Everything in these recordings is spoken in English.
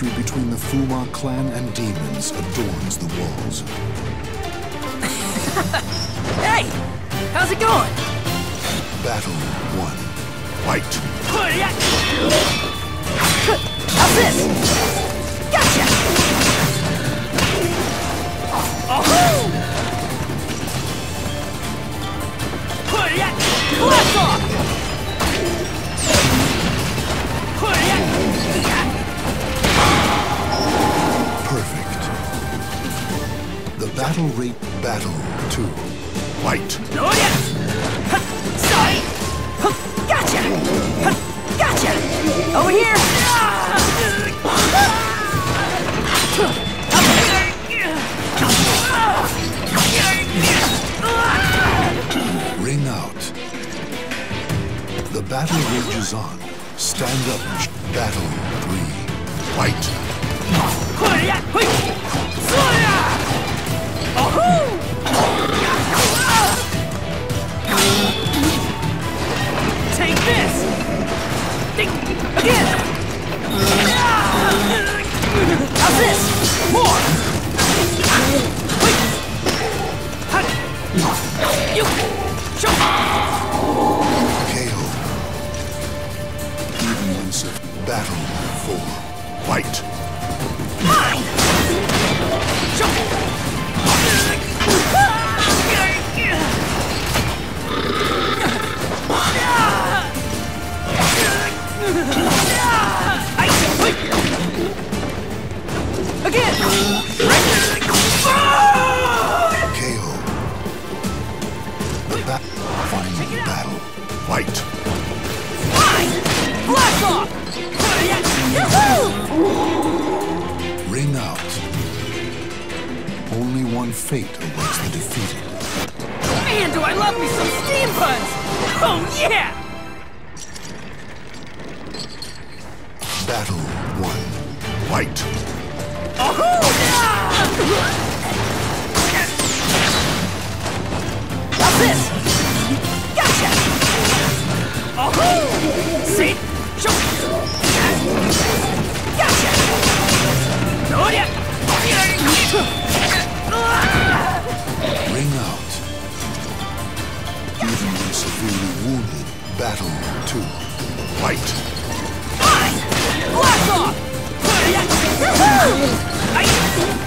between the Fuma clan and demons adorns the walls. hey! How's it going? Battle 1. Fight! Battle rate battle 2. Fight! Oh yeah! Sorry! Gotcha! Gotcha! Over here! Ring out. The battle rages on. Stand up. Battle 3. Fight! Take this! Think again! How's this? More! You! Jump! KO. Even battle 4. Fight! Mine! Jump! Fight! Mine! Blast off! Yahoo! Fate awaits the defeated. Man, do I love me some steam puns! Oh yeah! Battle 1. Fight! How's ah! this?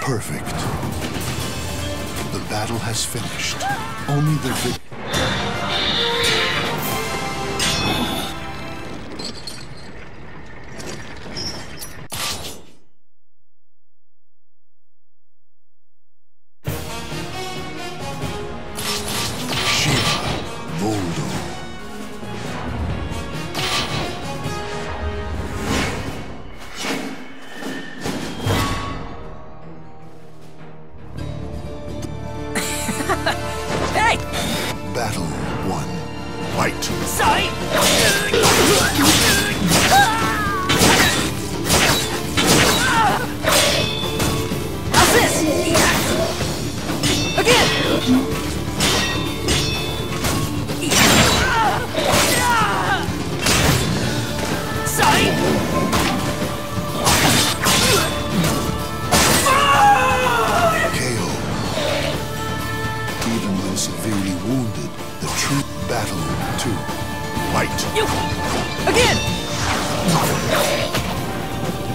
Perfect. The battle has finished. Only the Hey! Battle 1. Fight! Sorry!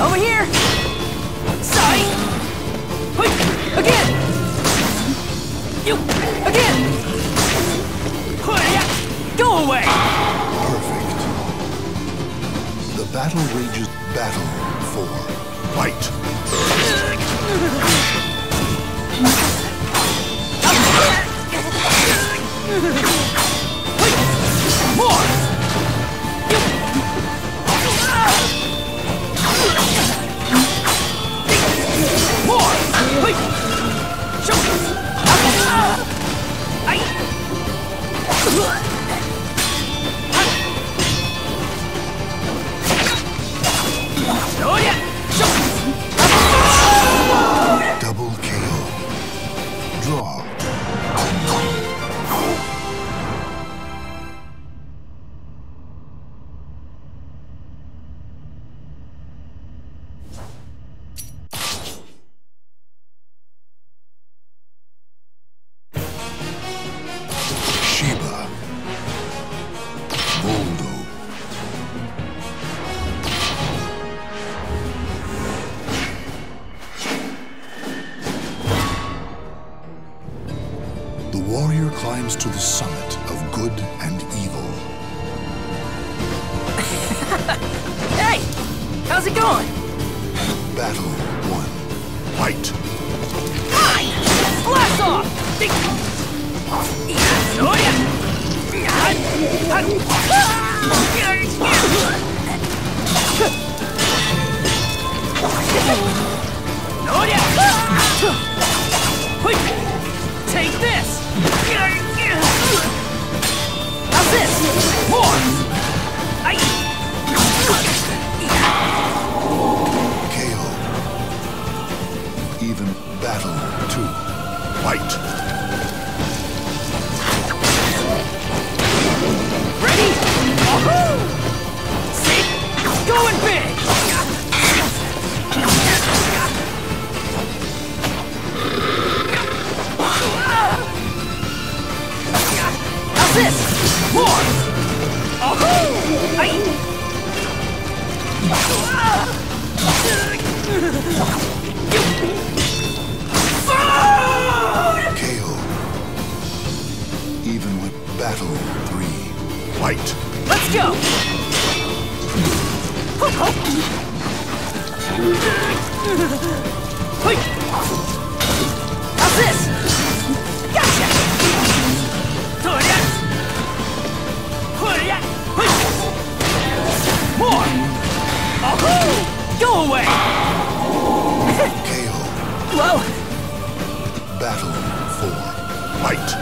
Over here! Sorry! Again! You! Again! Go away! Perfect. The battle rages. Battle four Fight. More! Warrior climbs to the summit of good and evil. Hey! How's it going? Battle one. Fight. Blast off! Take This? More! KO. Even with battle three. Fight. Let's go! How's this? Gotcha! Away! KO. Whoa! Battle four. Fight.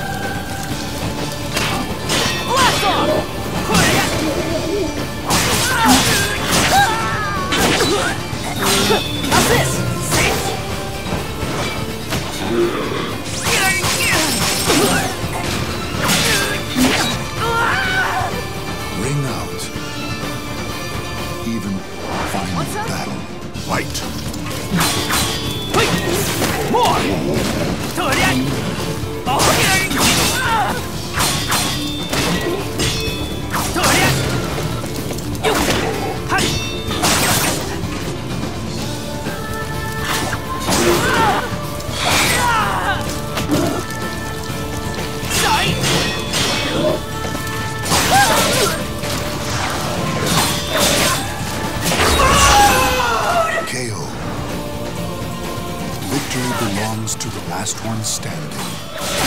last one standing.